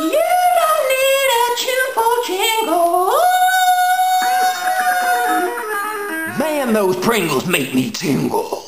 You don't need a chimpo jingle. Man, those Pringles make me tingle.